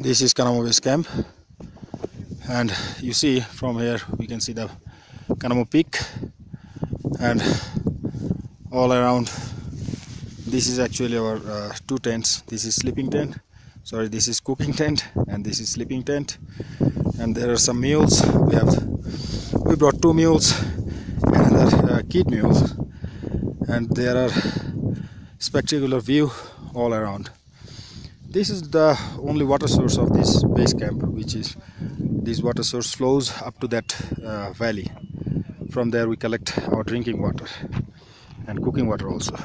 this is Kanamo base camp. And you see from here we can see the Kanamo peak. And all around this is actually our uh, two tents. This is sleeping tent. Sorry this is cooking tent. And this is sleeping tent. And there are some mules. We have we brought two mules and another uh, kid mules and there are spectacular view all around this is the only water source of this base camp which is this water source flows up to that uh, valley. From there we collect our drinking water and cooking water also